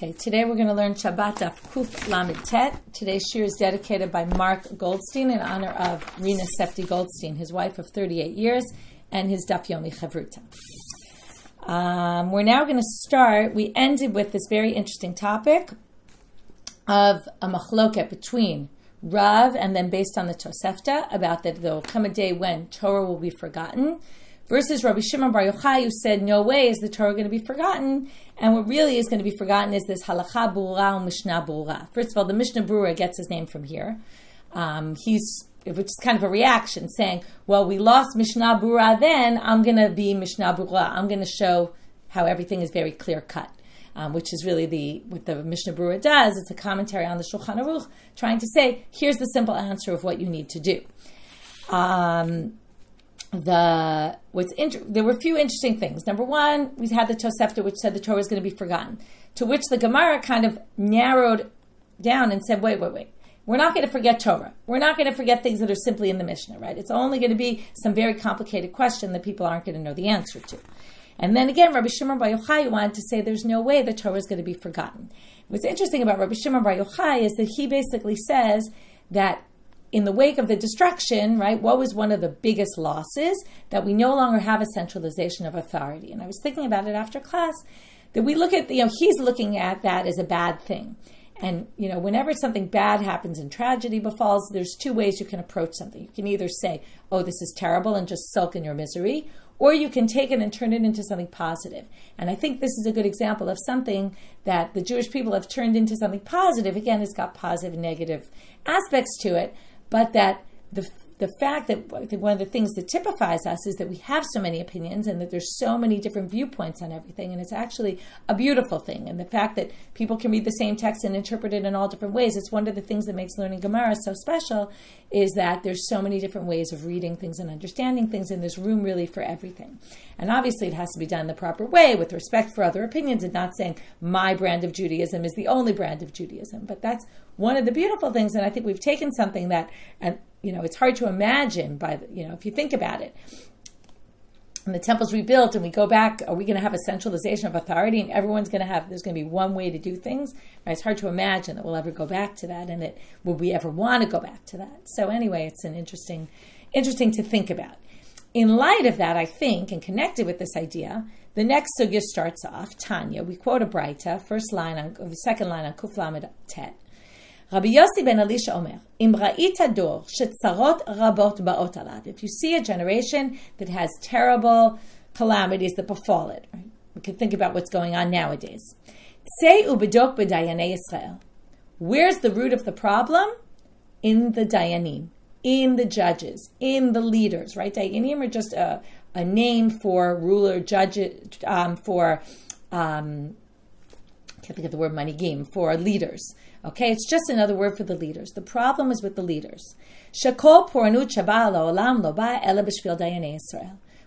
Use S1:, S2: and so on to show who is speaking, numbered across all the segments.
S1: Okay, today we're going to learn Shabbat Daf Kuf Lamed Tet. Today's shiur is dedicated by Mark Goldstein in honor of Rena Septee Goldstein, his wife of 38 years, and his Daf Yomi Chavruta. Um, we're now going to start. We ended with this very interesting topic of a machloket between Rav and then based on the Tosefta about that there will come a day when Torah will be forgotten versus Rabbi Shimon Bar Yochai, who said, "No way is the Torah going to be forgotten." And what really is going to be forgotten is this halacha bura and mishnah bura. First of all, the Mishnah Brura gets his name from here. Um, he's which is kind of a reaction saying, "Well, we lost mishnah bura, then I'm going to be mishnah bura. I'm going to show how everything is very clear cut." Um, which is really the what the Mishnah Brura does. It's a commentary on the Shulchan Aruch, trying to say, here's the simple answer of what you need to do. Um, the what's inter- there were a few interesting things. Number one, we had the Tosefta, which said the Torah is going to be forgotten. To which the Gemara kind of narrowed down and said, wait, wait, wait. We're not going to forget Torah. We're not going to forget things that are simply in the Mishnah, right? It's only going to be some very complicated question that people aren't going to know the answer to. And then again, Rabbi Shimon Bar Yochai wanted to say there's no way the Torah is going to be forgotten. What's interesting about Rabbi Shimon Bar Yochai is that he basically says that in the wake of the destruction, right, what was one of the biggest losses? That we no longer have a centralization of authority. And I was thinking about it after class that we look at, you know, he's looking at that as a bad thing. And, you know, whenever something bad happens and tragedy befalls, there's two ways you can approach something. You can either say, oh, this is terrible and just sulk in your misery, or you can take it and turn it into something positive. And I think this is a good example of something that the Jewish people have turned into something positive. Again, it's got positive and negative aspects to it, but that the the fact that one of the things that typifies us is that we have so many opinions and that there's so many different viewpoints on everything, and it's actually a beautiful thing. And the fact that people can read the same text and interpret it in all different ways, it's one of the things that makes learning Gemara so special, is that there's so many different ways of reading things and understanding things, and there's room really for everything. And obviously, it has to be done the proper way with respect for other opinions and not saying my brand of Judaism is the only brand of Judaism. But that's one of the beautiful things, and I think we've taken something that, and you know, it's hard to imagine by, the, you know, if you think about it. And the temple's rebuilt, and we go back. Are we going to have a centralization of authority, and everyone's going to have? There's going to be one way to do things. Right? It's hard to imagine that we'll ever go back to that, and that would we ever want to go back to that? So anyway, it's an interesting, interesting to think about. In light of that, I think, and connected with this idea, the next sugya starts off Tanya. We quote a brayta, first line on, the second line on Kuflamed Tet. Rabbi Yossi ben Elisha Omer, Im ra'ita dor rabot ba'ot. If you see a generation that has terrible calamities that befall it, we can think about what's going on nowadays. Say ubedok b'dayanei Israel. Where's the root of the problem? In the dayanim, in the judges, in the leaders, right? Dayanim are just a, a name for ruler, judges, um, for, um, I can't think of the word money game, for leaders. Okay, it's just another word for the leaders. The problem is with the leaders.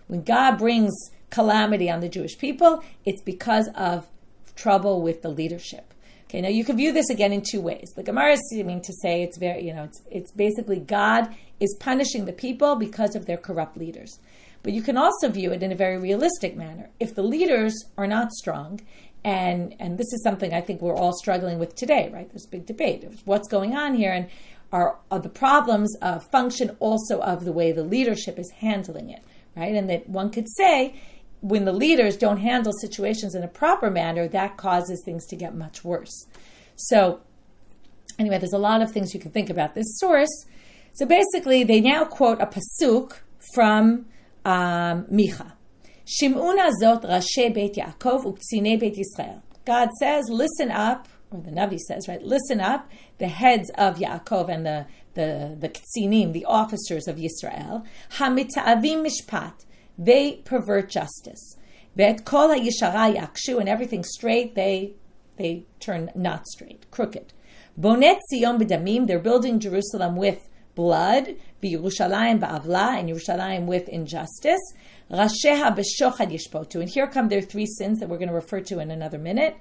S1: When God brings calamity on the Jewish people, it's because of trouble with the leadership. Okay, now you can view this again in two ways. The Gemara is seeming to say it's very, you know, it's it's basically God is punishing the people because of their corrupt leaders. But you can also view it in a very realistic manner. If the leaders are not strong and and this is something I think we're all struggling with today, right? There's big debate of what's going on here, and are, are the problems a function also of the way the leadership is handling it, right? And that one could say when the leaders don't handle situations in a proper manner, that causes things to get much worse. So anyway, there's a lot of things you can think about this source. So basically, they now quote a pasuk from um, Micha. God says, listen up, or the Navi says, right, listen up, the heads of Yaakov and the, the, the ktzinim, the officers of Yisrael, hamita'avim mishpat, they pervert justice. Vet kol ha'yishara yakshu, and everything straight, they, they turn not straight, crooked. Bonet Zion they're building Jerusalem with blood, v'Yerushalayim ba'avla, and Yerushalayim with injustice. Rasheha b'shochad yishpotu. And here come their three sins that we're going to refer to in another minute.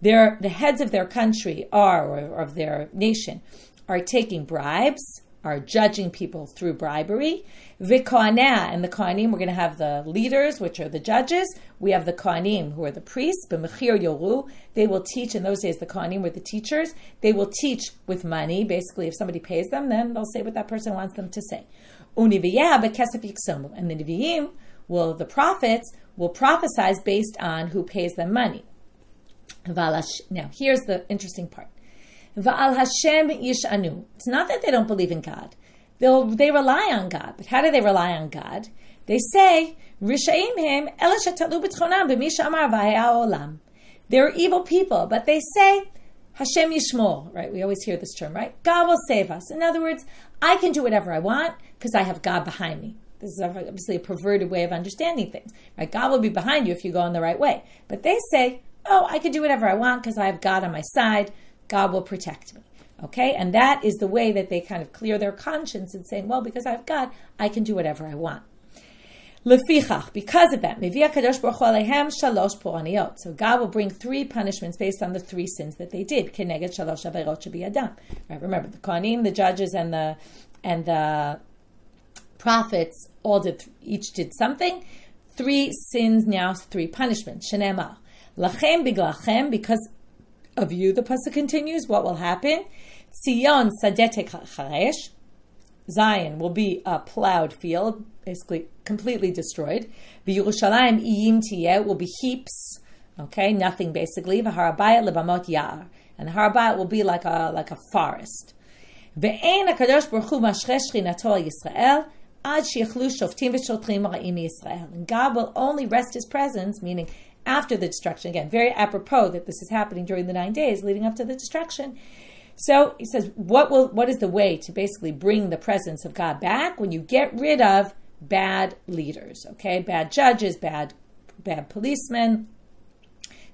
S1: Their, the heads of their country are, or of their nation, are taking bribes, are judging people through bribery. V'kohaneh, and the kohanim, we're going to have the leaders, which are the judges. We have the kohanim, who are the priests. B'mechir yoru, they will teach. In those days, the kohanim were the teachers. They will teach with money. Basically, if somebody pays them, then they'll say what that person wants them to say. Univiyah and the nevi'im will, the prophets, will prophesy based on who pays them money. Now, here's the interesting part. Va'al Hashem yish'anu. It's not that they don't believe in God. They'll, they rely on God. But how do they rely on God? They say, Rishayim him olam. They're evil people, but they say, Hashem yishmor, right? We always hear this term, right? God will save us. In other words, I can do whatever I want because I have God behind me. This is obviously a perverted way of understanding things, right? God will be behind you if you go in the right way. But they say, oh, I can do whatever I want because I have God on my side. God will protect me. Okay? And that is the way that they kind of clear their conscience and saying, well, because I have God, I can do whatever I want. Lefichach, because of that, shalosh So God will bring three punishments based on the three sins that they did. Keneged shalosh averot. Right? Remember, the kohanim, the judges, and the and the prophets all did each did something. Three sins now, three punishments. Shenema. Lachem biglachem, because of you. The pasuk continues. What will happen? Charesh. Zion will be a plowed field, basically completely destroyed. Yerushalayim iyim tiyeh will be heaps. Okay, nothing basically. V'harabayat lebamot ya'ar, and the harabayat will be like a like a forest. Yisrael ad sheichlu shoftim v'shotrim ra'im Yisrael. And God will only rest His presence, meaning after the destruction. Again, very apropos that this is happening during the nine days leading up to the destruction. So he says, what will what is the way to basically bring the presence of God back when you get rid of bad leaders, okay, bad judges, bad bad policemen.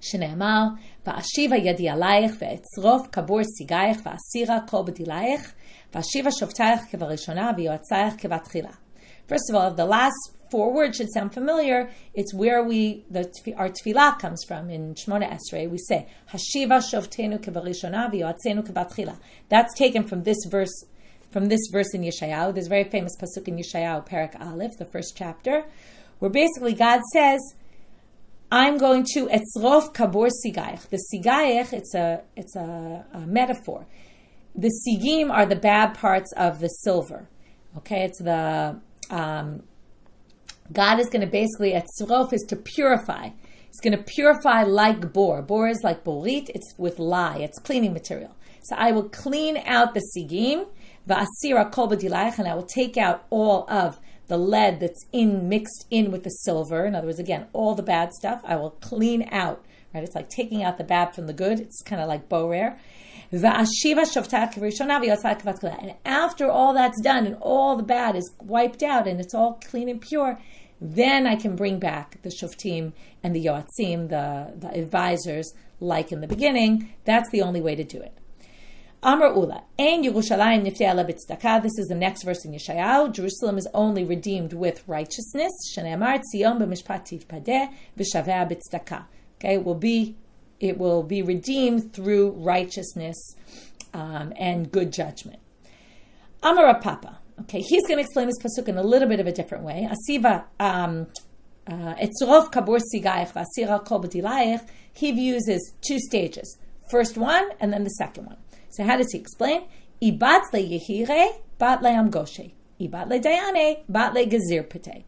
S1: שנאמר, ואשיבה ידי עלייך ואצרוף כבור סיגייך ואסירה כל בדילייך ואשיבה שופטייך כבראשונה ויועצייך כבתחילה. First of all, the last four words should sound familiar. It's where we the our tefillah comes from in Shmona Esrei. We say Hashiva Shovtenu Kebarishona V'Yotzenu Kebatchila. That's taken from this verse from this verse in Yeshayahu. A very famous pasuk in Yeshayahu, Parak Aleph, the first chapter, where basically God says, "I'm going to etzrof kabor sigayich." The sigayich, it's a it's a, a metaphor. The sigim are the bad parts of the silver. Okay, it's the um, God is going to basically, at Tzrof, is to purify. He's going to purify like bor. Bor is like borit, it's with lye, it's cleaning material. So I will clean out the sigim, va'asira kol and I will take out all of the lead that's in mixed in with the silver. In other words, again, all the bad stuff I will clean out. Right? It's like taking out the bad from the good. It's kind of like borer. And after all that's done and all the bad is wiped out and it's all clean and pure, then I can bring back the shoftim and the yoatzim, the, the advisors, like in the beginning. That's the only way to do it. Amr Ula, Ein Yerushalayim nifteala b'tzedakah. This is the next verse in Yeshayahu. Jerusalem is only redeemed with righteousness. Shanemar tzion b'mishpat tivpadeh b'shaveh b'tzedakah. Okay, it will be it will be redeemed through righteousness um, and good judgment. Amar Papa. Okay, he's going to explain this pasuk in a little bit of a different way. Asiva um, uh, etzrov kabur sigayich v'asira kol b'dilayich. He views as two stages: first one and then the second one. So how does he explain? Ibat le yehire, bat le amgoshe. Ibat le dayane, bat le gazir pete.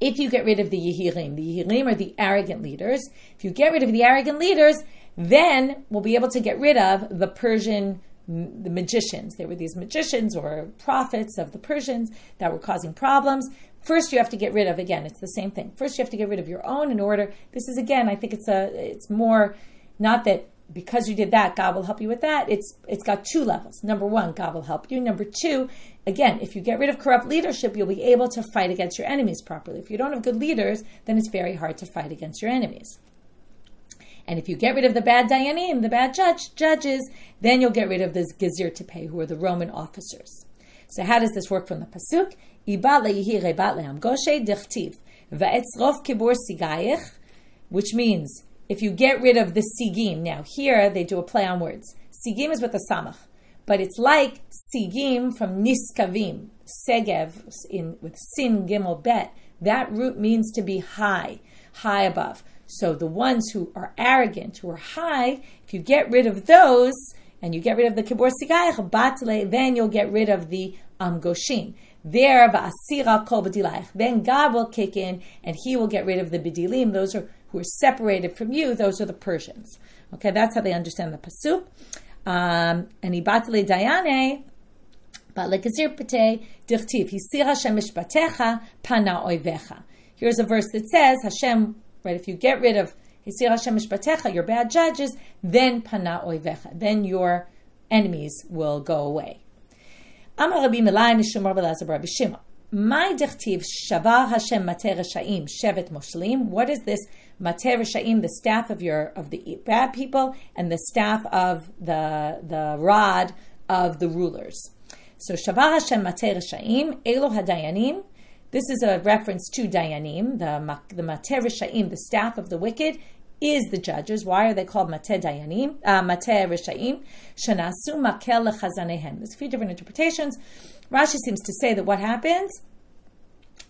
S1: If you get rid of the yehirim, the yehirim are the arrogant leaders. If you get rid of the arrogant leaders, then we'll be able to get rid of the Persian the magicians. They were these magicians or prophets of the Persians that were causing problems. First, you have to get rid of again. It's the same thing. First, you have to get rid of your own in order. This is again. I think it's a. It's more not that because you did that, God will help you with that. It's it's got two levels. Number one, God will help you. Number two, again, if you get rid of corrupt leadership, you'll be able to fight against your enemies properly. If you don't have good leaders, then it's very hard to fight against your enemies. And if you get rid of the bad dayanim, the bad judge, judges, then you'll get rid of the gazir to pay, who are the Roman officers. So how does this work from the pasuk? which means if you get rid of the sigim. Now here they do a play on words. Sigim is with the samach. but it's like sigim from niskavim, segev in with sin gimel bet. That root means to be high, high above. So the ones who are arrogant, who are high, if you get rid of those and you get rid of the kibur sigayach batle, then you'll get rid of the amgoshim. There, Then God will kick in and He will get rid of the bidilim. Those are who are separated from you. Those are the Persians. Okay, that's how they understand the pasuk. Um, and ibatale dayane. Here's a verse that says Hashem, right? If you get rid of your bad judges, then pana oivecha, then your enemies will go away. Amar Rabbi Melai Mishumar Belazar Rabbi Shimon. My dichtiv shavar Hashem mater reshaim shevet moshlim. What is this mater reshaim? The staff of your of the bad people and the staff of the the rod of the rulers. So shavar Hashem mater reshaim elo hadayanim. This is a reference to dayanim, the the mater reshaim, the staff of the wicked, is the judges. Why are they called Mateh Dayanim, uh, Mateh? Shanasu Makel Lechazanehem. There's a few different interpretations. Rashi seems to say that what happens,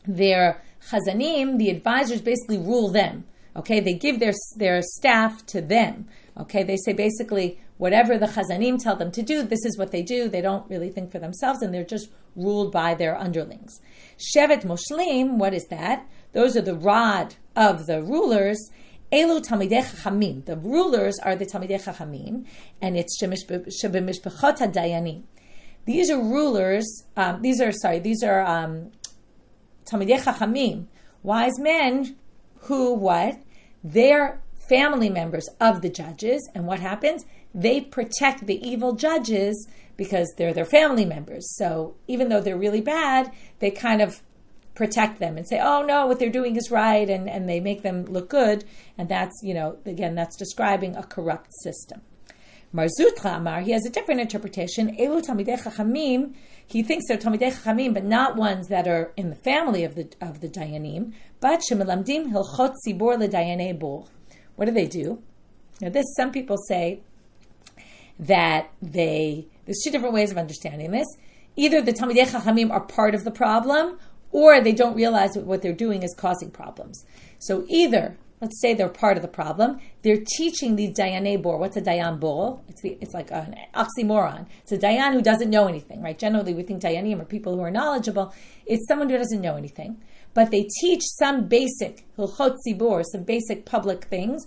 S1: their Chazanim, the advisors basically rule them. Okay, they give their their staff to them. Okay, they say basically whatever the Chazanim tell them to do, this is what they do. They don't really think for themselves, and they're just ruled by their underlings. Shevet Moshlim, what is that? Those are the rod of the rulers, Elu Talmidei Chachamim. The rulers are the Talmidei Chachamim, and it's Shebemishpechot HaDayanim. These are rulers, um, these are, sorry, these are um, Talmidei Chachamim, wise men who, what? They're family members of the judges, and what happens? They protect the evil judges because they're their family members. So even though they're really bad, they kind of protect them and say, oh no, what they're doing is right, and, and they make them look good. And that's, you know, again, that's describing a corrupt system. Marzutra Amar, he has a different interpretation. Elu Talmidei Chachamim, he thinks they're Talmidei Chachamim, but not ones that are in the family of the of the Dayanim, but Shemalamdim Hilchot Sibor LeDayanei Bor. What do they do? Now this, some people say that they, there's two different ways of understanding this. Either the Talmidei Chachamim are part of the problem, or they don't realize what they're doing is causing problems. So either, let's say they're part of the problem, they're teaching these Dayanei Bor. What's a Dayan Bor? It's, it's like an oxymoron. It's a Dayan who doesn't know anything, right? Generally, we think Dayanim are people who are knowledgeable. It's someone who doesn't know anything. But they teach some basic Hilchot Zibor, some basic public things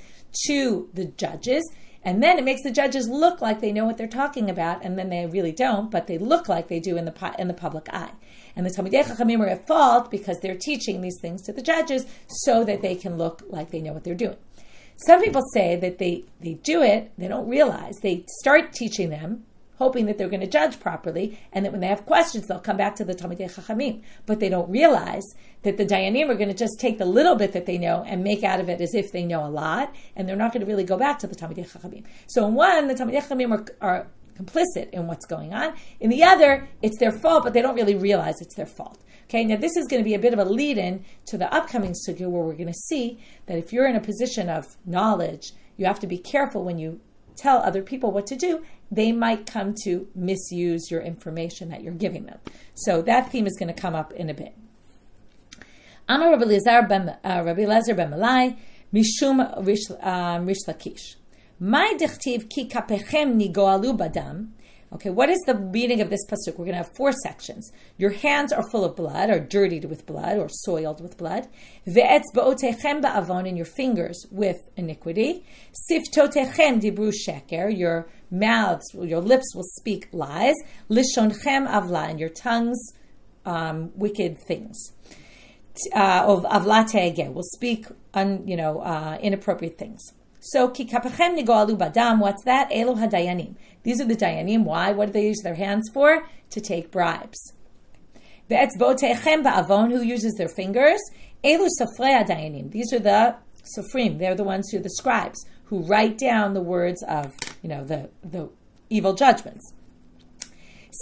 S1: to the judges, and then it makes the judges look like they know what they're talking about, and then they really don't, but they look like they do in the in the public eye. And the Talmidei Chachamim are at fault because they're teaching these things to the judges so that they can look like they know what they're doing. Some people say that they, they do it, they don't realize. They start teaching them, hoping that they're going to judge properly, and that when they have questions, they'll come back to the Talmidei Chachamim. But they don't realize that the Dayanim are going to just take the little bit that they know and make out of it as if they know a lot, and they're not going to really go back to the Talmidei Chachamim. So in one, the Talmidei Chachamim are, are complicit in what's going on. In the other, it's their fault, but they don't really realize it's their fault. Okay, now this is going to be a bit of a lead in to the upcoming sugya where we're going to see that if you're in a position of knowledge, you have to be careful when you tell other people what to do. They might come to misuse your information that you're giving them. So that theme is going to come up in a bit. Amar Rabbi Lazar ben uh, Malai, Mishum Rish um, Lakish. My dichtiv ki kapechem nigoalu badam. Okay, what is the meaning of this pasuk? We're going to have four sections. Your hands are full of blood, or dirtied with blood, or soiled with blood. Ve'etz ba'otechem ba'avon, and your fingers with iniquity. Siftotechem dibru sheker, your mouths, your lips will speak lies. Lishonchem avla, and your tongues um, wicked things. Uh, of avla will speak, un, you know, uh, inappropriate things. So kikapachem nigoalu badam. What's that? Elu hadayanim. These are the dayanim. Why? What do they use their hands for? To take bribes. Ve'etzbotechem ba'avon. Who uses their fingers? Elu sofrei hadayanim. These are the sofrim. They're the ones who are the scribes who write down the words of you know the the evil judgments.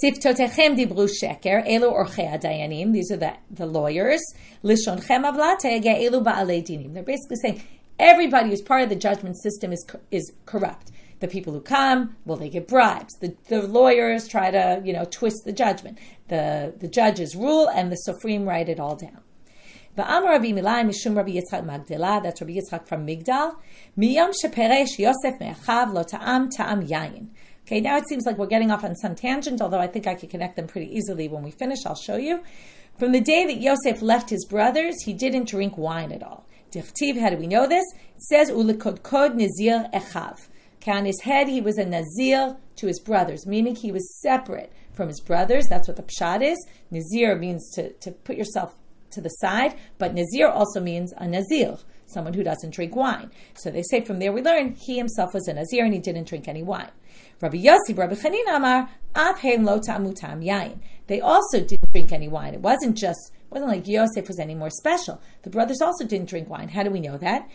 S1: Siftotechem dibru sheker, elu orchei dayanim. These are the, the lawyers. Lishonchem avlate elu ba'alei dinim. They're basically saying Everybody who's part of the judgment system is, is corrupt. The people who come, well, they get bribes? The, the lawyers try to, you know, twist the judgment. The, the judges rule and the Sofrim write it all down. That's from yayin. Okay, now it seems like we're getting off on some tangent, although I think I can connect them pretty easily when we finish. I'll show you. From the day that Yosef left his brothers, he didn't drink wine at all. How do we know this? It says, Ulikodkod Nazir Echav. On his head, he was a Nazir to his brothers, meaning he was separate from his brothers. That's what the pshat is. Nazir means to, to put yourself to the side, but Nazir also means a Nazir, someone who doesn't drink wine. So they say from there we learn he himself was a Nazir and he didn't drink any wine. Rabbi Yossi, Rabbi Chanina Amar, Avheim lo ta'mutam yain. They also didn't drink any wine. It wasn't just, it wasn't like Yosef was any more special. The brothers also didn't drink wine. How do we know that?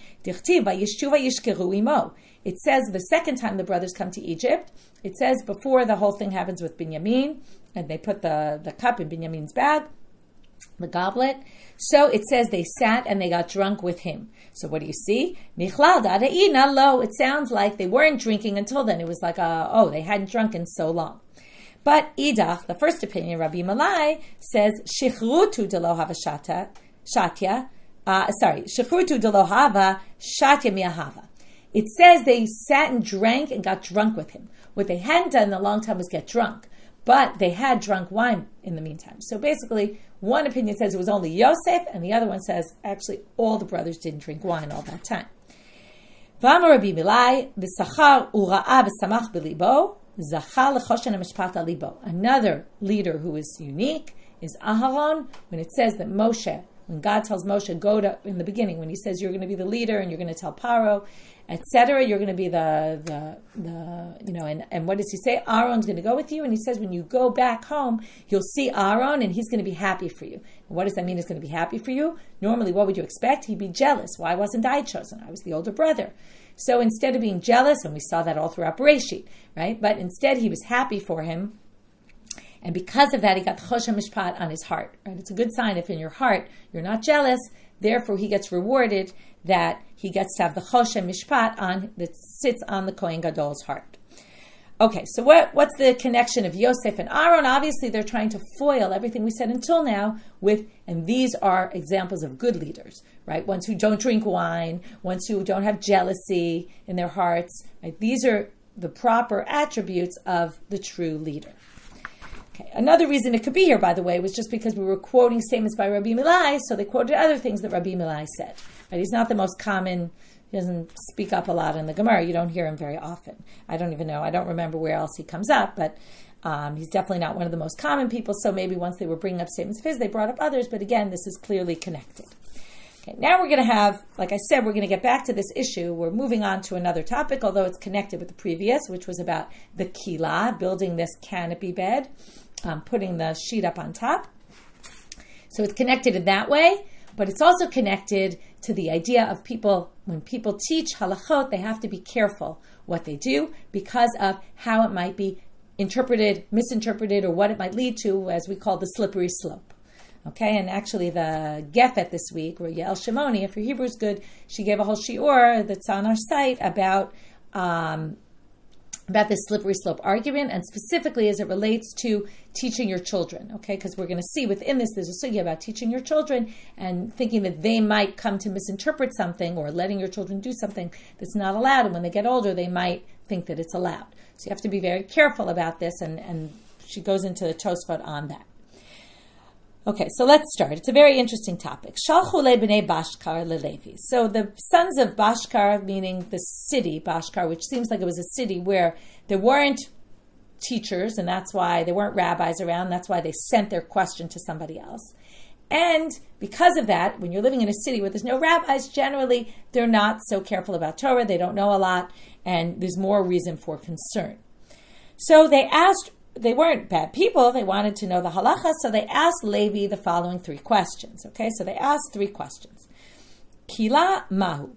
S1: It says the second time the brothers come to Egypt, it says before the whole thing happens with Binyamin, and they put the, the cup in Binyamin's bag, the goblet. So it says they sat and they got drunk with him. So what do you see? It sounds like they weren't drinking until then. It was like, a, oh, they hadn't drunk in so long. But idach, the first opinion, Rabbi Malai, says, shichrutu de lo hava shatya, uh, sorry, shichrutu de hava shatya miahava. It says they sat and drank and got drunk with him. What they hadn't done in a long time was get drunk but they had drunk wine in the meantime. So basically, one opinion says it was only Yosef, and the other one says actually all the brothers didn't drink wine all that time. Another leader who is unique is Aharon. When it says that Moshe, when God tells Moshe, go to, in the beginning, when he says you're going to be the leader and you're going to tell Paro, etc. You're going to be the, the, the, you know, and, and what does he say? Aaron's going to go with you. And he says, when you go back home, you'll see Aaron and he's going to be happy for you. And what does that mean? He's going to be happy for you? Normally, what would you expect? He'd be jealous. Why wasn't I chosen? I was the older brother. So instead of being jealous, and we saw that all throughout Bereshit, right? But instead, he was happy for him. And because of that, he got Choshen Mishpat on his heart. Right? It's a good sign if in your heart you're not jealous. Therefore, he gets rewarded that he gets to have the Choshen Mishpat on that sits on the Kohen Gadol's heart. Okay, so what, what's the connection of Yosef and Aaron? Obviously, they're trying to foil everything we said until now with, and these are examples of good leaders, right? Ones who don't drink wine, ones who don't have jealousy in their hearts. Right? These are the proper attributes of the true leader. Okay. Another reason it could be here, by the way, was just because we were quoting statements by Rabbi Milai, so they quoted other things that Rabbi Milai said. Right? He's not the most common. He doesn't speak up a lot in the Gemara. You don't hear him very often. I don't even know. I don't remember where else he comes up, but um, he's definitely not one of the most common people. So maybe once they were bringing up statements of his, they brought up others. But again, this is clearly connected. Okay, now we're going to have, like I said, we're going to get back to this issue. We're moving on to another topic, although it's connected with the previous, which was about the kila, building this canopy bed um, putting the sheet up on top. So it's connected in that way, but it's also connected to the idea of people, when people teach halachot, they have to be careful what they do because of how it might be interpreted, misinterpreted, or what it might lead to, as we call the slippery slope. Okay, and actually the Gefet this week, where Yael Shimoni, if your Hebrew is good, she gave a whole shiur that's on our site about um, about this slippery slope argument, and specifically as it relates to teaching your children, okay? Because we're going to see within this, there's a sugya about teaching your children and thinking that they might come to misinterpret something or letting your children do something that's not allowed, and when they get older, they might think that it's allowed. So you have to be very careful about this, and, and she goes into the Tosfot on that. Okay, so let's start. It's a very interesting topic. Shalchule b'nei Baschar lelevi. So the sons of Baschar, meaning the city Baschar, which seems like it was a city where there weren't teachers, and that's why there weren't rabbis around. That's why they sent their question to somebody else. And because of that, when you're living in a city where there's no rabbis, generally they're not so careful about Torah. They don't know a lot, and there's more reason for concern. So they asked they weren't bad people. They wanted to know the halacha, so they asked Levi the following three questions. Okay, so they asked three questions. Kila mahu.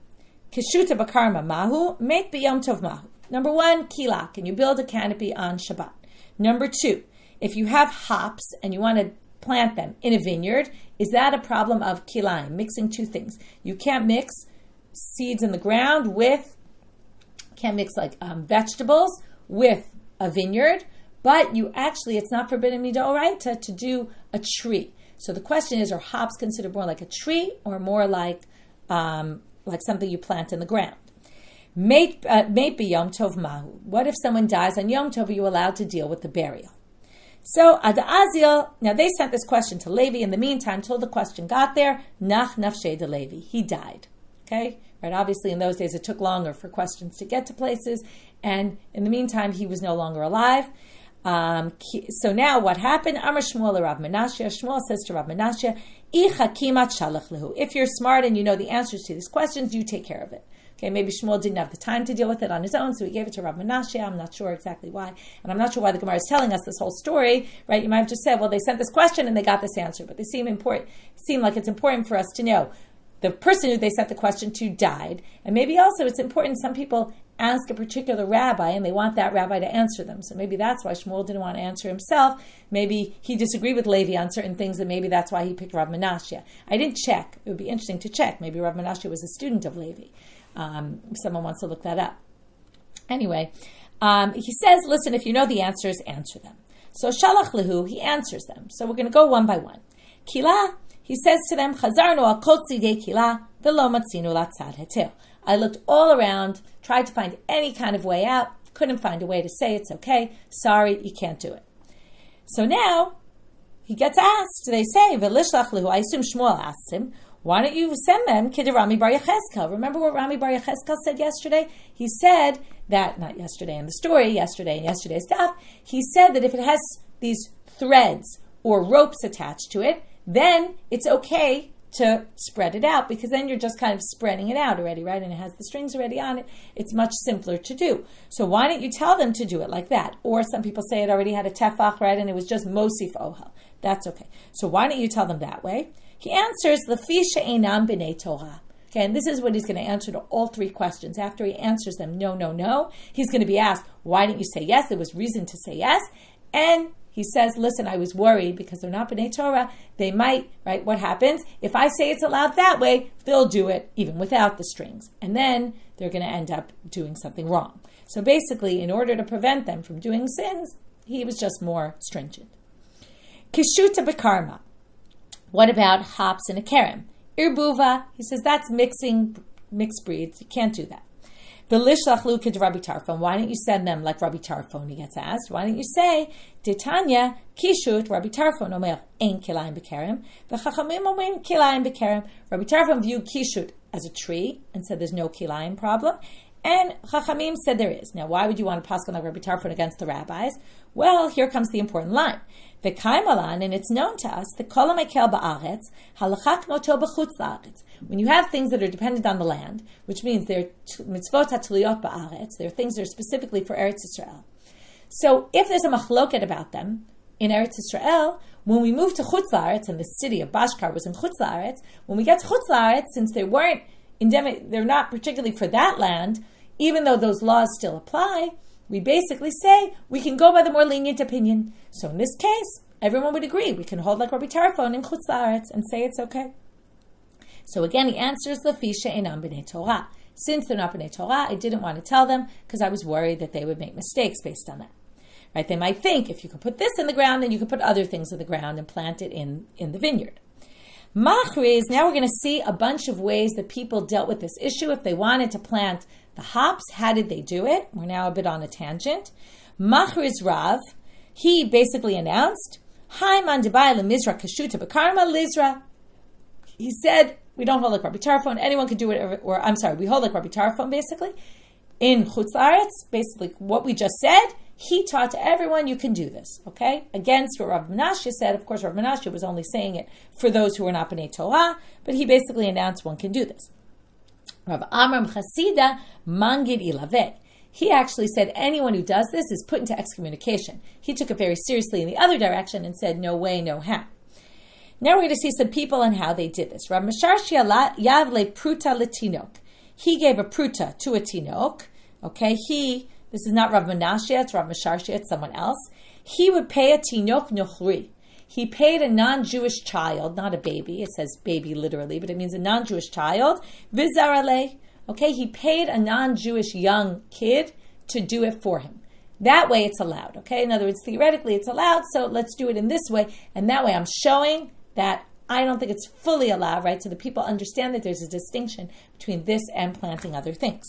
S1: Kishuta bakarma mahu. Make biyom tov mahu. Number one, kila. Can you build a canopy on Shabbat? Number two, if you have hops and you want to plant them in a vineyard, is that a problem of kilaim, mixing two things? You can't mix seeds in the ground with Can't mix like um, vegetables with a vineyard, but you actually, it's not forbidden midoraita to do a tree. So the question is, are hops considered more like a tree or more like um, like something you plant in the ground? Mate uh, Yom Tov Mahu. What if someone dies on Yom Tov? Are you allowed to deal with the burial? So Ad Azil, now they sent this question to Levi. In the meantime, till the question got there, Nach Nafshe de Levi, he died. Okay, right? Obviously, in those days, it took longer for questions to get to places, and in the meantime, he was no longer alive. Um, so now what happened? Amar Shmuel Rav Menashe. Shmuel says to Rav Menashe, If you're smart and you know the answers to these questions, you take care of it. Okay, maybe Shmuel didn't have the time to deal with it on his own, so he gave it to Rav Menashe. I'm not sure exactly why, and I'm not sure why the Gemara is telling us this whole story. Right? You might have just said, "Well, they sent this question and they got this answer," but they seem important. Seem like it's important for us to know the person who they sent the question to died, and maybe also it's important. Some people ask a particular rabbi and they want that rabbi to answer them. So maybe that's why Shmuel didn't want to answer himself. Maybe he disagreed with Levi on certain things, and maybe that's why he picked Rav Menashe. I didn't check. It would be interesting to check. Maybe Rav Menashe was a student of Levi. Um, if someone wants to look that up. Anyway, um, he says, listen, if you know the answers, answer them. So Shalach Lehu, he answers them. So we're going to go one by one. Kila, he says to them, Chazarnu al kila, velo matzinu latzad hetel. I looked all around, tried to find any kind of way out, couldn't find a way to say it's okay. Sorry, you can't do it. So now he gets asked. They say, "V'lishlach lehu." I assume Shmuel asks him, "Why don't you send them to Rami Bar Yecheskel?" Remember what Rami Bar Yecheskel said yesterday? He said that not yesterday in the story, yesterday in yesterday's stuff. He said that if it has these threads or ropes attached to it, then it's okay to spread it out because then you're just kind of spreading it out already, right? And it has the strings already on it. It's much simpler to do. So why don't you tell them to do it like that? Or some people say it already had a tefach, right? And it was just mosif ohel. That's okay. So why don't you tell them that way? He answers, Lefisha einam b'nei Torah. Okay, and this is what he's going to answer to all three questions. After he answers them, no, no, no, he's going to be asked, why didn't you say yes? There was reason to say yes. And he says, listen, I was worried because they're not B'nai Torah. They might, right? What happens? If I say it's allowed that way, they'll do it even without the strings. And then they're going to end up doing something wrong. So basically, in order to prevent them from doing sins, he was just more stringent. Kishuta Bekarma. What about hops and a kerem? Irbuva, he says that's mixing mixed breeds. You can't do that. V'lishlach lukid Rabbi Tarfon. Why don't you send them like Rabbi Tarfon? He gets asked. Why don't you say Titania kishut Rabbi Tarfon omer ein kilayim bekerem v'chachamim omer kilayim bekerem. Rabbi Tarfon viewed kishut as a tree and said there's no kilayim problem. And Chachamim said there is. Now, why would you want to pass on like Rabbi Tarfon against the rabbis? Well, here comes the important line. The Kaimalan, and it's known to us, the Kolamekel ba'aretz, halachak moto b'chutz la'aretz. When you have things that are dependent on the land, which means they're mitzvot hatliyot ba'aretz, they're things that are specifically for Eretz Yisrael. So if there's a machloket about them in Eretz Yisrael, when we move to Chutz La'aretz, and the city of Baschar was in Chutz La'aretz, when we get to Chutz La'aretz, since they weren't endemic, they're not particularly for that land, even though those laws still apply, we basically say we can go by the more lenient opinion. So in this case, everyone would agree. We can hold like Rabbi Tarfon in Chutz and say it's okay. So again, he answers the fisha enam b'nei Torah. Since they're not b'nei Torah, I didn't want to tell them because I was worried that they would make mistakes based on that. Right? They might think if you can put this in the ground, then you can put other things in the ground and plant it in, in the vineyard. Machriz, now we're going to see a bunch of ways that people dealt with this issue. If they wanted to plant the hops, how did they do it? We're now a bit on a tangent. Machriz Rav, he basically announced, Hi Mandibai Mizra Kashuta Bakarma Lizra. He said, we don't hold like Rabbi Tarfon. Anyone can do it, or I'm sorry, we hold like Rabbi Tarfon basically. In Chutz basically what we just said, he taught to everyone you can do this, okay? Against what Rav Menashe said. Of course, Rav Menashe was only saying it for those who were not B'nai Torah, but he basically announced one can do this. Rav Amram Chasida Mangid Ilaveh. He actually said anyone who does this is put into excommunication. He took it very seriously in the other direction and said, no way, no how. Now we're going to see some people and how they did this. Rav Mesharshia Yavle Pruta Latinok. He gave a pruta to a tinok. Okay, he this is not Rav Menashe, it's Rav Mesharshia, it's someone else. He would pay a tinok nochri. He paid a non-Jewish child, not a baby. It says baby literally, but it means a non-Jewish child. Vizarale, Okay, he paid a non Jewish young kid to do it for him. That way it's allowed. Okay, in other words, theoretically it's allowed, so let's do it in this way. And that way I'm showing that I don't think it's fully allowed, right? So the people understand that there's a distinction between this and planting other things.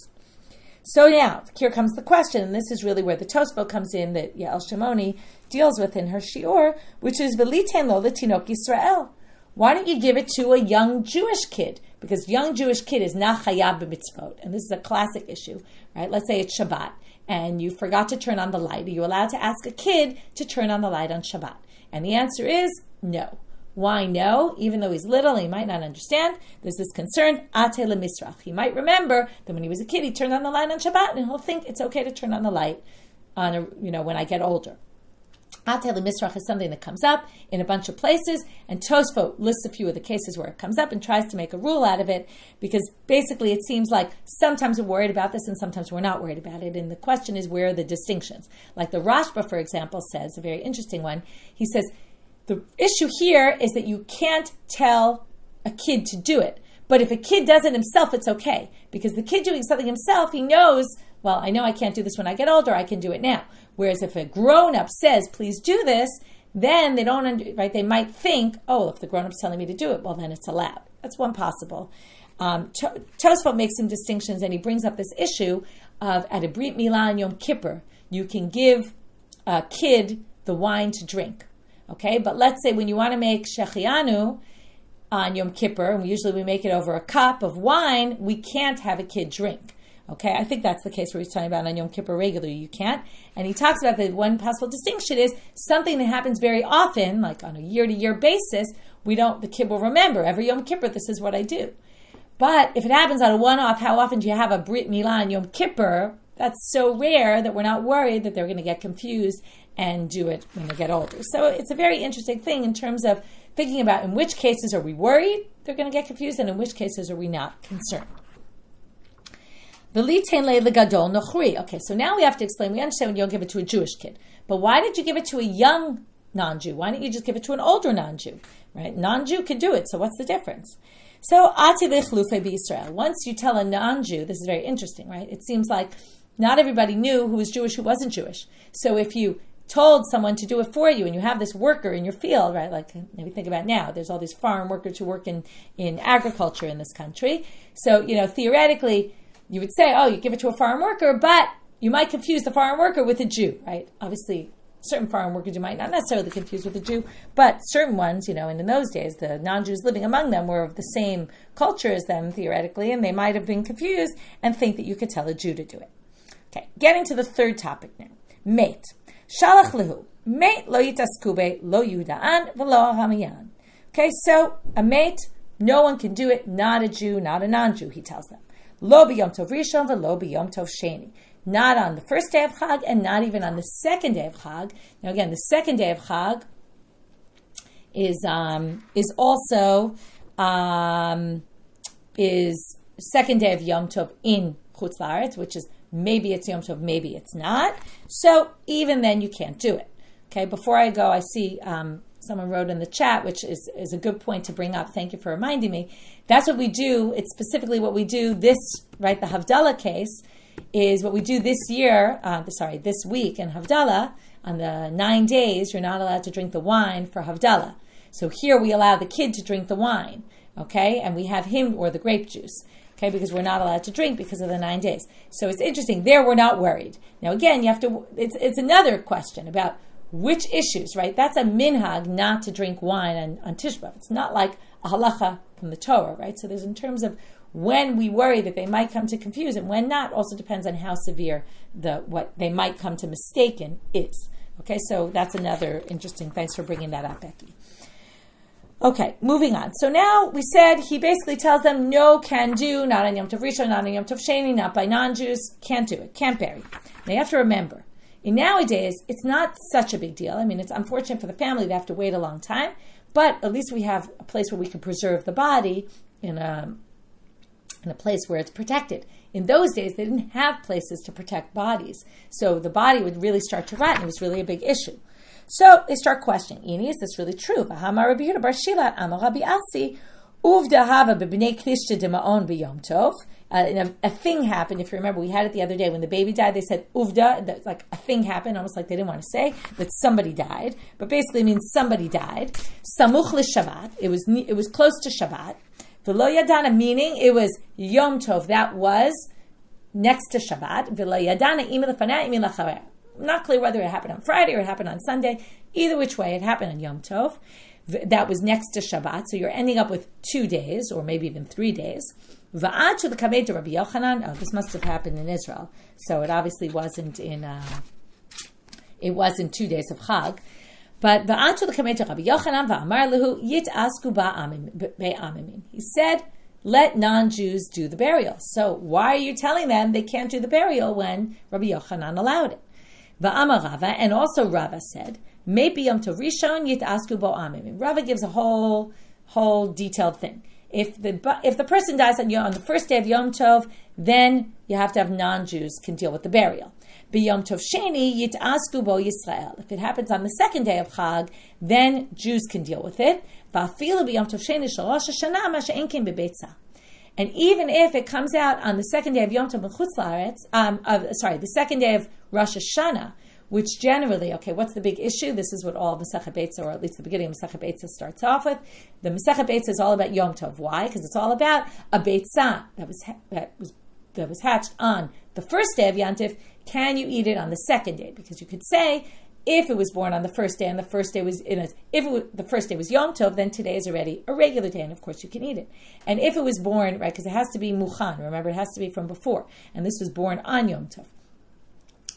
S1: So now, here comes the question, and this is really where the Tosfot comes in that Yael Shimoni deals with in her Shiur, which is Veliten lo Tinok Israel. Why don't you give it to a young Jewish kid? Because young Jewish kid is not chayab b'mitzvot, and this is a classic issue, right? Let's say it's Shabbat, and you forgot to turn on the light. Are you allowed to ask a kid to turn on the light on Shabbat? And the answer is no. Why no? Even though he's little, he might not understand. There's this concern, ate Le misrach. He might remember that when he was a kid, he turned on the light on Shabbat, and he'll think it's okay to turn on the light on a, you know when I get older. Ate le misrach is something that comes up in a bunch of places, and Tosfot lists a few of the cases where it comes up and tries to make a rule out of it, because basically it seems like sometimes we're worried about this and sometimes we're not worried about it. And the question is where are the distinctions? Like the Rashba, for example, says a very interesting one. He says the issue here is that you can't tell a kid to do it. But if a kid does it himself, it's okay. Because the kid doing something himself, he knows, well, I know I can't do this when I get older, I can do it now. Whereas if a grown up says, please do this, then they don't, right? They might think, oh, if the grown up's telling me to do it, well, then it's allowed. That's one possible. Um, Tosfot makes some distinctions and he brings up this issue of at a Brit Milah Yom Kippur, you can give a kid the wine to drink. Okay, but let's say when you want to make shehecheyanu on Yom Kippur, and usually we make it over a cup of wine, we can't have a kid drink. Okay, I think that's the case where he's talking about on Yom Kippur regularly, you can't. And he talks about that one possible distinction is something that happens very often, like on a year to year basis, we don't, the kid will remember every Yom Kippur, this is what I do. But if it happens on a one off, how often do you have a Brit Milah on Yom Kippur? That's so rare that we're not worried that they're going to get confused and do it when they get older. So it's a very interesting thing in terms of thinking about in which cases are we worried they're going to get confused and in which cases are we not concerned. Okay, so now we have to explain. We understand when you don't give it to a Jewish kid, but why did you give it to a young non-Jew? Why don't you just give it to an older non-Jew? Right? Non-Jew can do it. So what's the difference? So Israel. Once you tell a non-Jew, this is very interesting, right? It seems like not everybody knew who was Jewish, who wasn't Jewish. So if you told someone to do it for you and you have this worker in your field, right? Like maybe think about now, there's all these farm workers who work in, in agriculture in this country. So, you know, theoretically, you would say, oh, you give it to a farm worker, but you might confuse the farm worker with a Jew, right? Obviously, certain farm workers you might not necessarily confuse with a Jew, but certain ones, you know, and in those days, the non-Jews living among them were of the same culture as them, theoretically, and they might have been confused and think that you could tell a Jew to do it. Okay, getting to the third topic now. Mate. Shalach lehu. Mate lo yitaskube lo yudaan v'lo hamayan. Okay, so a mate, no one can do it, not a Jew, not a non-Jew, he tells them. Lo b'yom tov rishon v'lo b'yom tov sheni. Not on the first day of Chag and not even on the second day of Chag. Now again, the second day of Chag is um, is also um, is second day of Yom Tov in Chutz La'aretz, which is Maybe it's Yom Tov, maybe it's not. So even then, you can't do it. Okay, before I go, I see um, someone wrote in the chat, which is, is a good point to bring up. Thank you for reminding me. That's what we do. It's specifically what we do this, right? The Havdalah case is what we do this year, uh, sorry, this week in Havdalah. On the nine days, you're not allowed to drink the wine for Havdalah. So here we allow the kid to drink the wine, okay? And we have him, or the grape juice okay, because we're not allowed to drink because of the nine days. So it's interesting. There, we're not worried. Now, again, you have to, it's, it's another question about which issues, right? That's a minhag not to drink wine on, on Tisha B'Av. It's not like a halacha from the Torah, right? So there's in terms of when we worry that they might come to confuse and when not also depends on how severe the what they might come to mistaken is. Okay, so that's another interesting. Thanks for bringing that up, Becky. Okay, moving on. So now we said he basically tells them no can do, not on Yom Tov Rishon, not on Yom Tov Sheni, not by non-Jews, can't do it, can't bury. Now you have to remember, in nowadays, it's not such a big deal. I mean, it's unfortunate for the family they have to wait a long time, but at least we have a place where we can preserve the body in a in a place where it's protected. In those days, they didn't have places to protect bodies, so the body would really start to rot, and it was really a big issue. So they start questioning, is this really true? Uh, a, a, thing happened. If you remember, we had it the other day when the baby died. They said uvda, that, like a thing happened, almost like they didn't want to say that somebody died, but basically means somebody died. Samuch Shabbat. It was it was close to Shabbat. V'lo yadana, meaning it was Yom Tov. That was next to Shabbat. V'lo yadana imi Not clear whether it happened on Friday or it happened on Sunday. Either which way, it happened on Yom Tov. That was next to Shabbat, so you're ending up with two days, or maybe even three days. The to Rabbi Yochanan. Oh, this must have happened in Israel, so it obviously wasn't in. Uh, it wasn't two days of Chag. But to the Kamei to Rabbi Yochanan. He said, "Let non-Jews do the burial." So why are you telling them they can't do the burial when Rabbi Yochanan allowed it? Va'amar Rava, and also Rava said, "Maybe Yom Tov Rishon yit asku ba'amimin." Rava gives a whole whole detailed thing. If the if the person dies on, on the first day of Yom Tov, then you have to have non-Jews can deal with the burial. Yom Tov Sheni yitasku bo Yisrael. If it happens on the second day of Chag, then Jews can deal with it. B'yom Tov Sheni Rosh Hashanah And even if it comes out on the second day of Yom Tov Mechutz um, of, sorry, the second day of Rosh Hashanah, which generally, okay, what's the big issue? This is what all Masechet Beitza, or at least the beginning of Masechet Beitza, starts off with. The Masechet Beitza is all about Yom Tov. Why? Because it's all about a Beitzah that was that was that was hatched on the first day of Yantif. Can you eat it on the second day? Because you could say if it was born on the first day and the first day was in a, if was, the first day was Yom Tov, then today is already a regular day, and of course you can eat it. And if it was born right, because it has to be muchan. Remember, it has to be from before, and this was born on Yom Tov.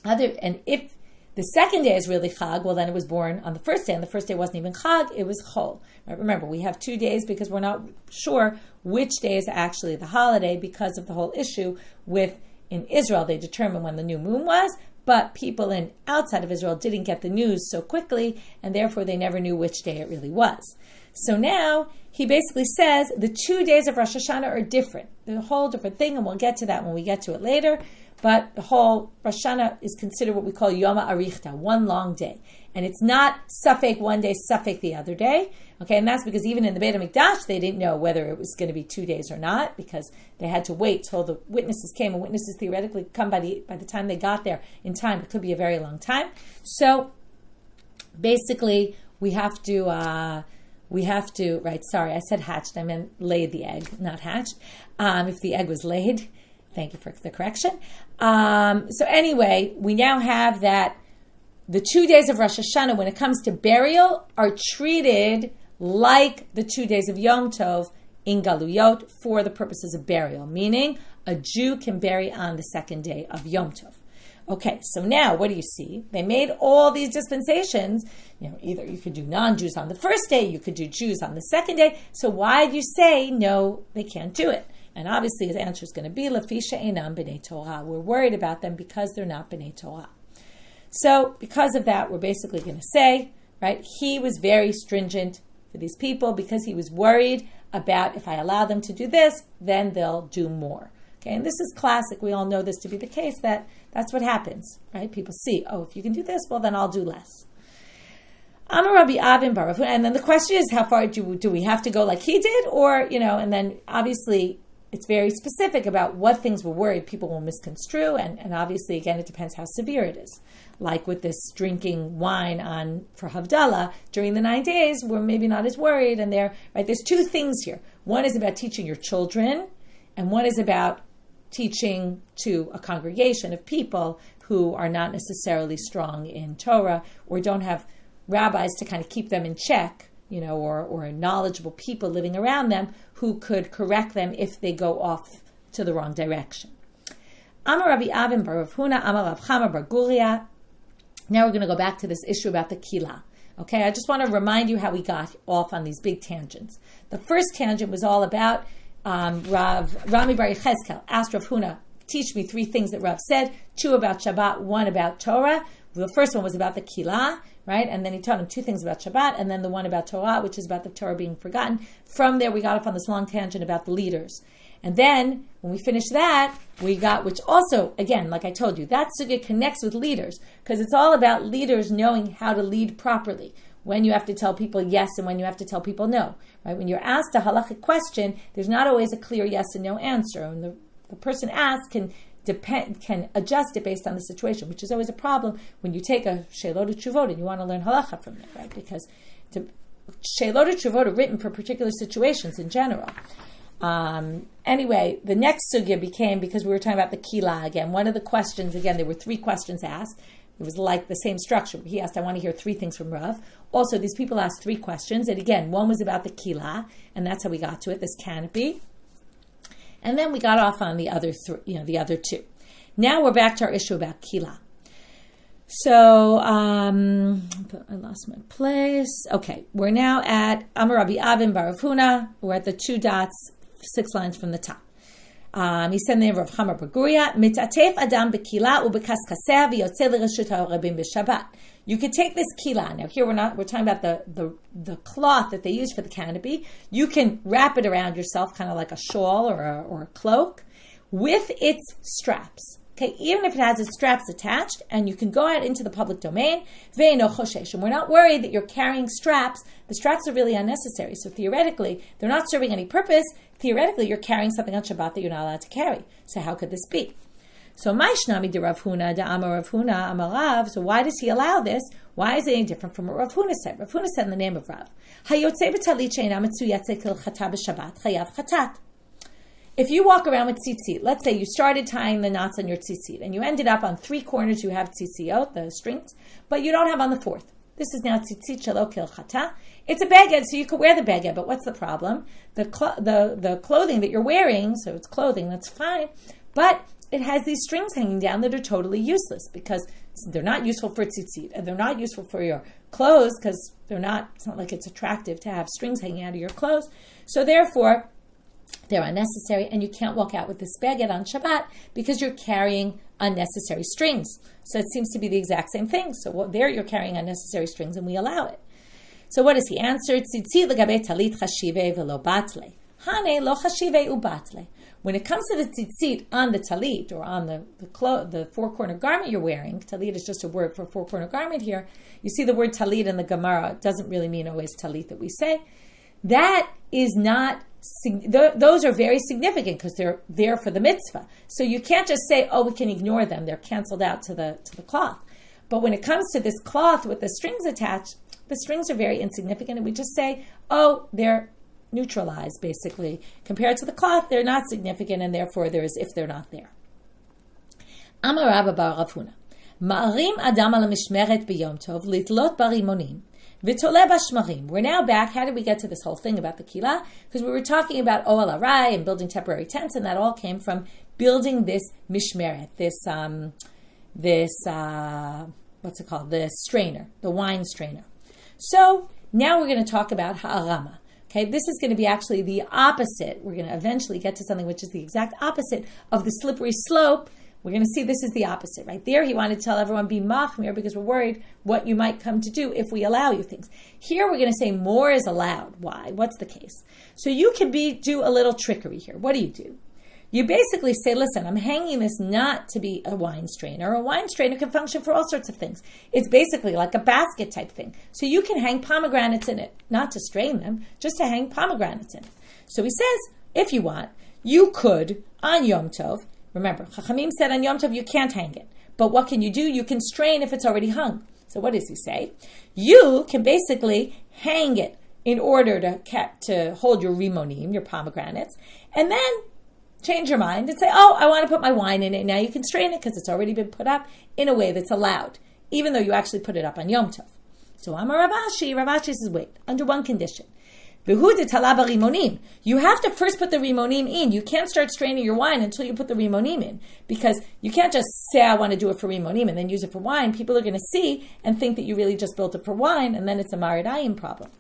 S1: Other and if the second day is really Chag. Well, then it was born on the first day, and the first day wasn't even Chag, it was Chol. Right? Remember, we have two days because we're not sure which day is actually the holiday because of the whole issue with in Israel, they determine when the new moon was, but people in outside of Israel didn't get the news so quickly, and therefore they never knew which day it really was. So now he basically says the two days of Rosh Hashanah are different. They're a whole different thing, and we'll get to that when we get to it later. But the whole Rosh Hashanah is considered what we call Yom Arichta, one long day. And it's not safek one day, safek the other day. Okay, and that's because even in the Beit HaMikdash, they didn't know whether it was going to be two days or not because they had to wait till the witnesses came. And witnesses theoretically come by the, by the time they got there in time. It could be a very long time. So basically, we have to. Uh, we have to, right? Sorry, I said hatched. I meant laid the egg, not hatched. Um, if the egg was laid, Thank you for the correction. Um, so anyway, we now have that the two days of Rosh Hashanah, when it comes to burial, are treated like the two days of Yom Tov in Galuyot for the purposes of burial, meaning a Jew can bury on the second day of Yom Tov. Okay, so now what do you see? They made all these dispensations. You know, either you could do non-Jews on the first day, you could do Jews on the second day. So why do you say no? They can't do it. And obviously his answer is going to be Lafisha Einam B'nai Torah. We're worried about them because they're not B'nai Torah. So because of that, we're basically going to say, right, he was very stringent for these people because he was worried about if I allow them to do this, then they'll do more. Okay, and this is classic. We all know this to be the case that that's what happens, right? People see, oh, if you can do this, well, then I'll do less. Rabbi Avin and then the question is, how far do, do we have to go like he did, or you know? And then obviously it's very specific about what things we're worried people will misconstrue, and, and obviously, again, it depends how severe it is. Like with this drinking wine on for Havdalah during the nine days, we're maybe not as worried, and there, right? There's two things here. One is about teaching your children, and one is about teaching to a congregation of people who are not necessarily strong in Torah or don't have rabbis to kind of keep them in check you know, or, or knowledgeable people living around them who could correct them if they go off to the wrong direction. Amar Rabbi Avin Bar Huna, Amar Rav Chama Bar Guria. Now we're going to go back to this issue about the kila. Okay, I just want to remind you how we got off on these big tangents. The first tangent was all about um, Rav Rami Bar Yechezkel asked Rav Huna, teach me three things that Rav said, two about Shabbat, one about Torah. The first one was about the kila, right? And then he taught him two things about Shabbat, and then the one about Torah, which is about the Torah being forgotten. From there, we got off on this long tangent about the leaders. And then, when we finish that, we got, which also, again, like I told you, that sugya connects with leaders, because it's all about leaders knowing how to lead properly. When you have to tell people yes and when you have to tell people no, right? When you're asked a halachic question, there's not always a clear yes and no answer. And the the person asked can depend can adjust it based on the situation, which is always a problem when you take a Shelot Chuvot and you want to learn halacha from it, right? Because to, Shelot Chuvot are written for particular situations in general. Um, anyway, the next sugya became because we were talking about the kila again. One of the questions again, there were three questions asked. It was like the same structure. He asked, "I want to hear three things from Rav." Also, these people asked three questions, and again, one was about the kila, and that's how we got to it. This canopy, and then we got off on the other three, you know, the other two. Now we're back to our issue about kila. So um, I lost my place. Okay, we're now at Amarabi Avin Baravuna. We're at the two dots, six lines from the top. Um, he said the name of Chamar Baguria, Mitatef Adam Bekila Ubekaskaseh V'yotzeh L'Reshut HaRabim B'Shabbat. You could take this kila. Now here we're not we're talking about the, the the cloth that they use for the canopy. You can wrap it around yourself, kind of like a shawl or a, or a cloak, with its straps. Okay, even if it has its straps attached, and you can go out into the public domain, choshesh. And we're not worried that you're carrying straps. The straps are really unnecessary. So theoretically, they're not serving any purpose. Theoretically, you're carrying something on Shabbat that you're not allowed to carry. So how could this be? So Maishnami de Rav Huna, de Amar Rav Huna, Amarav. So why does he allow this? Why is it any different from what Rav Huna said? Rav Huna said in the name of Rav. If you walk around with tzitzit, let's say you started tying the knots on your tzitzit and you ended up on three corners you have tzitziot, the strings, but you don't have on the fourth. This is now tzitzit shelo kil chata. It's a beged, so you could wear the beged, but what's the problem? The, cl- the, the clothing that you're wearing, so it's clothing, that's fine, but it has these strings hanging down that are totally useless because they're not useful for tzitzit and they're not useful for your clothes because they're not, it's not like it's attractive to have strings hanging out of your clothes. So therefore, they're unnecessary, and you can't walk out with this beged on Shabbat because you're carrying unnecessary strings. So it seems to be the exact same thing. So there you're carrying unnecessary strings, and we allow it. So what does he answer? When it comes to the tzitzit on the talit or on the the, clo- the four corner garment you're wearing, talit is just a word for four corner garment here. You see the word talit in the Gemara. Doesn't really mean always talit that we say. That is not those are very significant because they're there for the mitzvah. So you can't just say, "Oh, we can ignore them; they're canceled out to the to the cloth." But when it comes to this cloth with the strings attached, the strings are very insignificant, and we just say, "Oh, they're neutralized." Basically, compared to the cloth, they're not significant, and therefore there is if they're not there. Amar Rabba Bar Rafuna, Ma'arim Adam al Mishmeret Tov. We're now back. How did we get to this whole thing about the kila? Because we were talking about Oel Arai and building temporary tents, and that all came from building this mishmeret, this um, this uh, what's it called? The strainer, the wine strainer. So now we're going to talk about ha'arama. Okay, this is going to be actually the opposite. We're going to eventually get to something which is the exact opposite of the slippery slope we're going to see this is the opposite. Right there, he wanted to tell everyone be machmir because we're worried what you might come to do if we allow you things. Here, we're going to say more is allowed. Why? What's the case? So you can be do a little trickery here. What do you do? You basically say, listen, I'm hanging this not to be a wine strainer. A wine strainer can function for all sorts of things. It's basically like a basket type thing. So you can hang pomegranates in it, not to strain them, just to hang pomegranates in it. So he says, if you want, you could, on Yom Tov, Remember, Chachamim said on Yom Tov you can't hang it. But what can you do? You can strain if it's already hung. So what does he say? You can basically hang it in order to to hold your rimonim, your pomegranates, and then change your mind and say, "Oh, I want to put my wine in it." Now you can strain it because it's already been put up in a way that's allowed, even though you actually put it up on Yom Tov. So I'm a Rav Ashi. Ravashi says, "Wait, under one condition." You have to first put the rimonim in. You can't start straining your wine until you put the rimonim in. Because you can't just say, I want to do it for rimonim and then use it for wine. People are going to see and think that you really just built it for wine, and then it's a maridayim problem.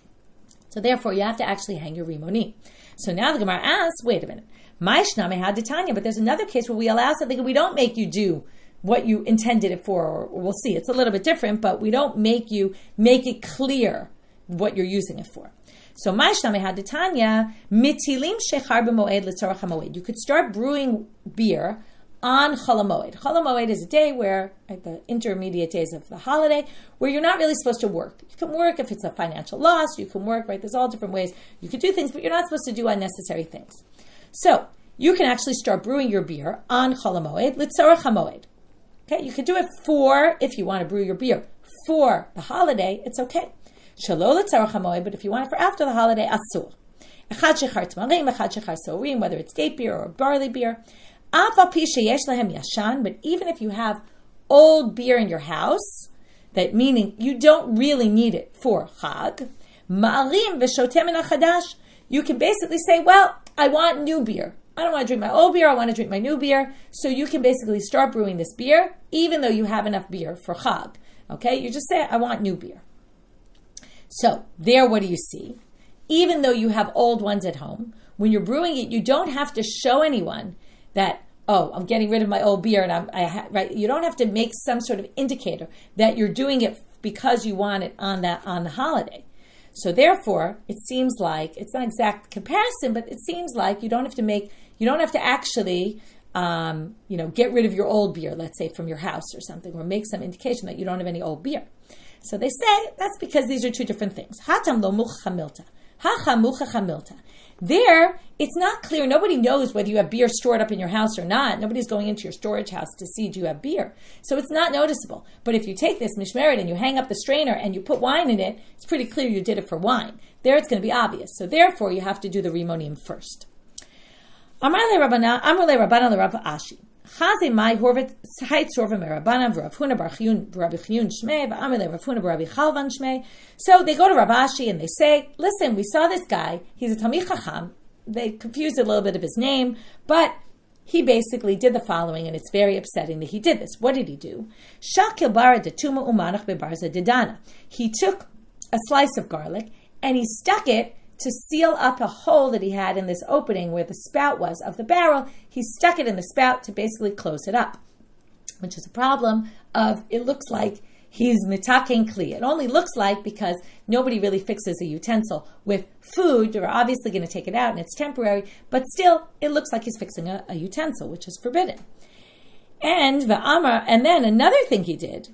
S1: So therefore, you have to actually hang your rimonim. So now the Gemara asks, wait a minute. But there's another case where we allow something and we don't make you do what you intended it for, or we'll see. It's a little bit different, but we don't make you make it clear what you're using it for. So mitilim shechar b'moed. You could start brewing beer on Cholamoed. Cholamoed is a day where, the intermediate days of the holiday, where you're not really supposed to work. You can work if it's a financial loss, you can work, right? There's all different ways you could do things, but you're not supposed to do unnecessary things. So, you can actually start brewing your beer on Cholamoed, Litzarach HaMoed. Okay, you can do it for, if you want to brew your beer for the holiday, it's okay. Shalol Litzarach HaMoed, but if you want it for after the holiday, Asur. Echad Shechar Tmarim, Echad Shechar Sorim, whether it's date beer or barley beer. But even if you have old beer in your house, that meaning you don't really need it for Chag, Ma'arim v'shotem chadash. You can basically say, well, I want new beer. I don't want to drink my old beer. I want to drink my new beer. So you can basically start brewing this beer, even though you have enough beer for Chag. Okay, you just say, I want new beer. So there, what do you see? Even though you have old ones at home, when you're brewing it, you don't have to show anyone that oh, I'm getting rid of my old beer, and I'm I ha- right. You don't have to make some sort of indicator that you're doing it because you want it on that on the holiday. So therefore, it seems like it's not exact comparison, but it seems like you don't have to make, you don't have to actually, um, you know, get rid of your old beer, let's say from your house or something, or make some indication that you don't have any old beer. So they say that's because these are two different things. Hatam lo milta. milta. There, it's not clear. Nobody knows whether you have beer stored up in your house or not. Nobody's going into your storage house to see do you have beer. So it's not noticeable. But if you take this mishmeret and you hang up the strainer and you put wine in it, it's pretty clear you did it for wine. There it's going to be obvious. So therefore, you have to do the rimonim first. Amar le Rabbana, Amar le Rav Ashi. Chaze mai horvet heit sorva merabana v'Rav Huna bar Chiyun v'Rabbi Chiyun shmei v'Amile Rav Huna Chalvan shmei. So they go to Rav Ashi and they say, "Listen, we saw this guy. He's a Talmid Chacham. They confused a little bit of his name, but." He basically did the following, and it's very upsetting that he did this. What did he do? Shakil bara detuma umanach bebarza dedana. He took a slice of garlic and he stuck it to seal up a hole that he had in this opening where the spout was of the barrel. He stuck it in the spout to basically close it up, which is a problem of it looks like he's mitaking kli. It only looks like because nobody really fixes a utensil with food. They're obviously going to take it out and it's temporary, but still it looks like he's fixing a, a utensil, which is forbidden. And the Amar, and then another thing he did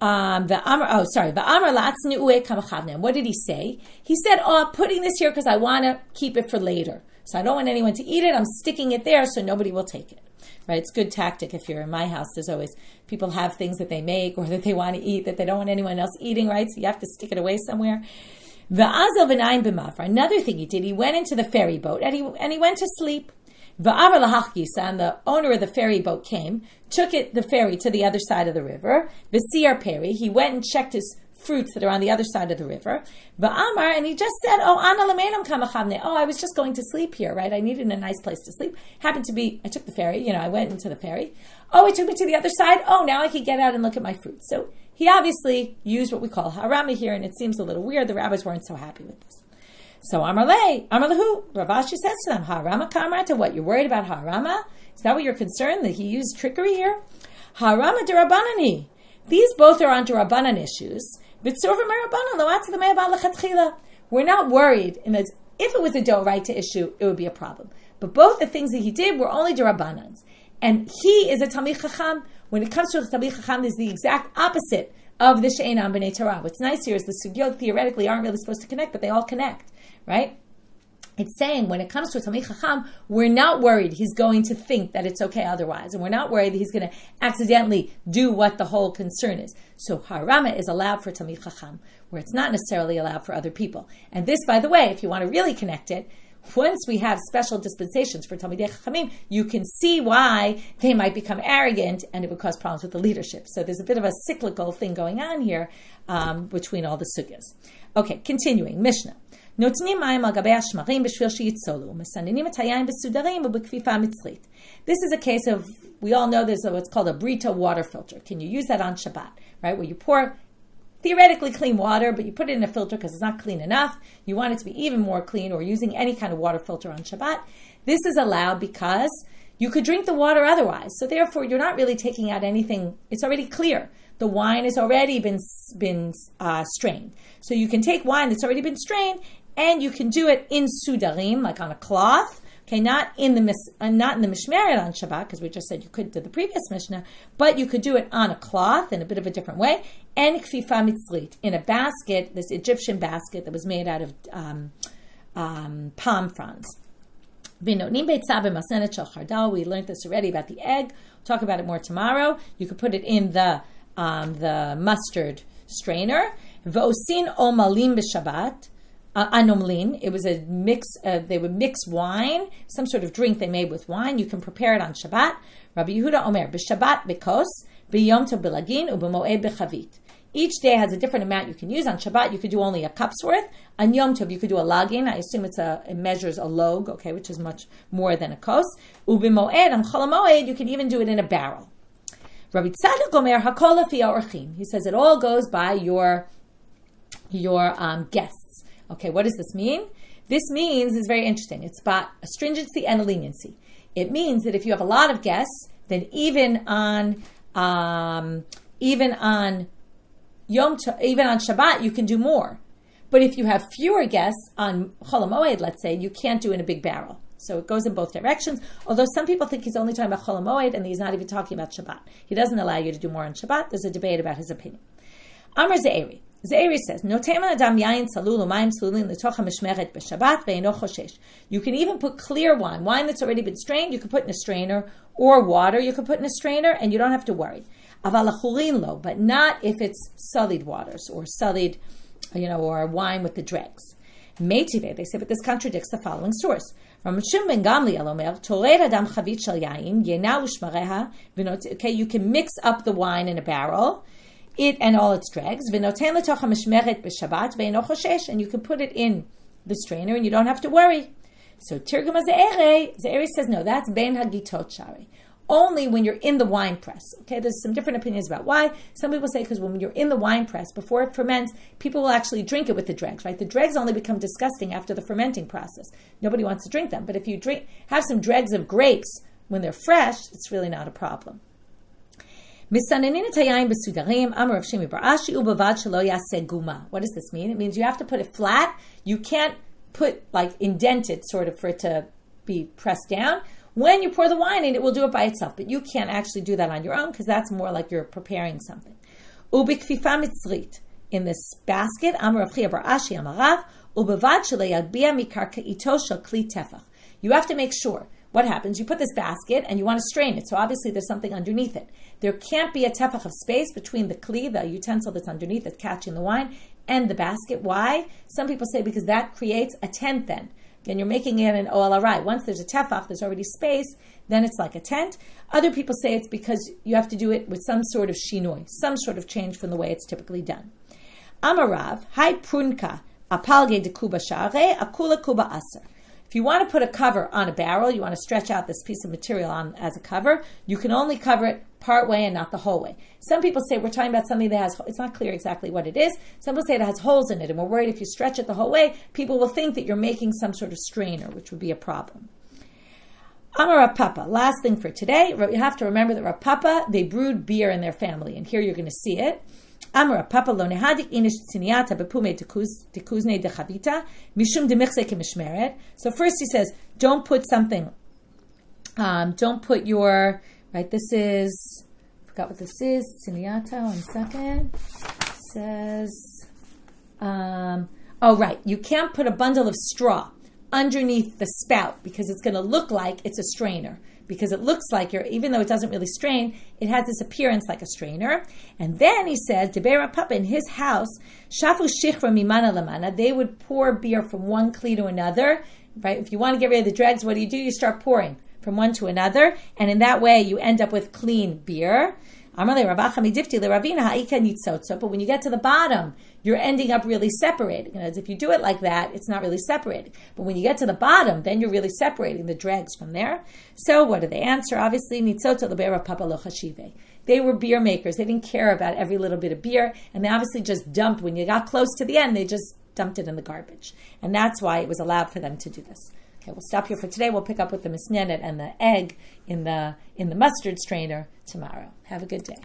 S1: um, the oh, sorry, the What did he say? He said, "Oh, I'm putting this here because I want to keep it for later. So I don't want anyone to eat it. I'm sticking it there so nobody will take it." Right? It's good tactic. If you're in my house, there's always people have things that they make or that they want to eat that they don't want anyone else eating. Right? So you have to stick it away somewhere. The Azal Another thing he did, he went into the ferry boat and he and he went to sleep. And the owner of the ferry boat came, took it the ferry to the other side of the river. V'siyar peri, he went and checked his fruits that are on the other side of the river. Va'amar, and he just said, "Oh, kamachavne." Oh, I was just going to sleep here, right? I needed a nice place to sleep. Happened to be, I took the ferry. You know, I went into the ferry. Oh, it took me to the other side. Oh, now I can get out and look at my fruits. So he obviously used what we call harama here, and it seems a little weird. The rabbis weren't so happy with this. So Amarle, Amarlahu, Rav Ashi says to them, Harama Kamra, what? You're worried about Harama? Is that what you're concerned, that he used trickery here? Harama Dirabanani. These both are on Dirabanan issues. We're not worried, and if it was a don't right to issue, it would be a problem. But both the things that he did were only Dirabanans. And he is a Talmid Chacham. When it comes to a Talmid Chacham, is the exact opposite of the She'enam B'nai Torah. What's nice here is the sugyot theoretically aren't really supposed to connect, but they all connect right? It's saying when it comes to a Talmid Chacham, we're not worried he's going to think that it's okay otherwise, and we're not worried that he's going to accidentally do what the whole concern is. So harama is allowed for Talmid Chacham, where it's not necessarily allowed for other people. And this, by the way, if you want to really connect it, once we have special dispensations for Talmidei Chachamim, you can see why they might become arrogant and it would cause problems with the leadership. So there's a bit of a cyclical thing going on here um, between all the sugyas. Okay, continuing. Mishnah. נותנים מים על גבי השמרים בשביל שיצולו, מסננים את היין בסודרים ובכפיפה מצרית. This is a case of, we all know there's what's called a Brita water filter. Can you use that on Shabbat, right? Where you pour theoretically clean water, but you put it in a filter because it's not clean enough. You want it to be even more clean or using any kind of water filter on Shabbat. This is allowed because you could drink the water otherwise. So therefore, you're not really taking out anything. It's already clear. The wine has already been been uh, strained. So you can take wine that's already been strained and you can do it in sudarim, like on a cloth. Okay, not in the mis- uh, not in the mishmeret on Shabbat, because we just said you could do the previous Mishnah, but you could do it on a cloth in a bit of a different way, and kfifa mitzlit in a basket, this Egyptian basket that was made out of um, um, palm fronds. We learned this already about the egg. We'll talk about it more tomorrow. You could put it in the um, the mustard strainer. V'osin omalim b'shabbat. Uh, anomlin. It was a mix. They would mix wine, some sort of drink they made with wine. You can prepare it on Shabbat. Rabbi Yehuda Omer b'Shabbat b'kos b'yom tov b'lagin u'b'moed b'chavit. Each day has a different amount you can use. On Shabbat, you could do only a cup's worth. On Yom Tov, you could do a lagin. I assume it's a, it measures a log, okay, which is much more than a kos. Ubimoed, on Cholamoed, you can even do it in a barrel. Rabbi Tzadok Gomer Hakola Orchim. He says it all goes by your your um, guests. Okay, what does this mean? This means is very interesting. It's about astringency and leniency. It means that if you have a lot of guests, then even on um, even on Yom Tov, even on Shabbat, you can do more. But if you have fewer guests on Chol let's say, you can't do in a big barrel. So it goes in both directions. Although some people think he's only talking about Chol and he's not even talking about Shabbat. He doesn't allow you to do more on Shabbat. There's a debate about his opinion. Amr Ze'eri. Ze'eri says. You can even put clear wine, wine that's already been strained, you can put in a strainer, or water you can put in a strainer, and you don't have to worry. Lo, but not if it's sullied waters or sullied, you know, or wine with the dregs. They say, but this contradicts the following source. From Shim ben Gamliel Omer, Tored Adam Chavit Shel Yain, Yena Ushmareha, okay, you can mix up the wine in a barrel, it and all its dregs, and you can put it in the strainer and you don't have to worry. So Tirgum Ze'eri, Ze'eri says, no, that's Ben Hagitot Shari only when you're in the wine press. Okay, there's some different opinions about why. Some people say because when you're in the wine press, before it ferments, people will actually drink it with the dregs, right? The dregs only become disgusting after the fermenting process. Nobody wants to drink them. But if you drink, have some dregs of grapes when they're fresh, it's really not a problem. What does this mean? It means you have to put it flat. You can't put like indent it sort of for it to be pressed down when you pour the wine in, it will do it by itself, but you can't actually do that on your own because that's more like you're preparing something. In this basket. You have to make sure what happens. You put this basket and you want to strain it, so obviously there's something underneath it. There can't be a tefach of space between the kli, the utensil that's underneath that's catching the wine, and the basket. Why? Some people say because that creates a tent then and you're making it an OLRI. Once there's a tefach, there's already space, then it's like a tent. Other people say it's because you have to do it with some sort of shinoi, some sort of change from the way it's typically done. Amarav, hai prunka, apalge de kuba share, akula kuba aser. If you want to put a cover on a barrel, you want to stretch out this piece of material on as a cover, you can only cover it part way and not the whole way. Some people say we're talking about something that has, it's not clear exactly what it is. Some people say it has holes in it, and we're worried if you stretch it the whole way, people will think that you're making some sort of strainer, which would be a problem. Amar Papa. Last thing for today, you have to remember that Rapapa, they brewed beer in their family, and here you're going to see it. Demichse kemishmeret. So first he says, don't put something, um, don't put your right. This is I forgot what this is. Tziniata. One second. says, um, oh right, you can't put a bundle of straw underneath the spout because it's going to look like it's a strainer because it looks like you're, even though it doesn't really strain, it has this appearance like a strainer. And then he says, Debera Papa, in his house, Shafu Shichra Mimana Lamana, they would pour beer from one kli to another. Right? If you want to get rid of the dregs, what do you do? You start pouring from one to another, and in that way you end up with clean beer. But when you get to the bottom, you're ending up really separating. As if you do it like that, it's not really separating. But when you get to the bottom, then you're really separating the dregs from there. So what do they answer? Obviously, They were beer makers. They didn't care about every little bit of beer, and they obviously just dumped. When you got close to the end, they just dumped it in the garbage, and that's why it was allowed for them to do this. Okay, we'll stop here for today. We'll pick up with the misnenet and the egg in the in the mustard strainer tomorrow. Have a good day.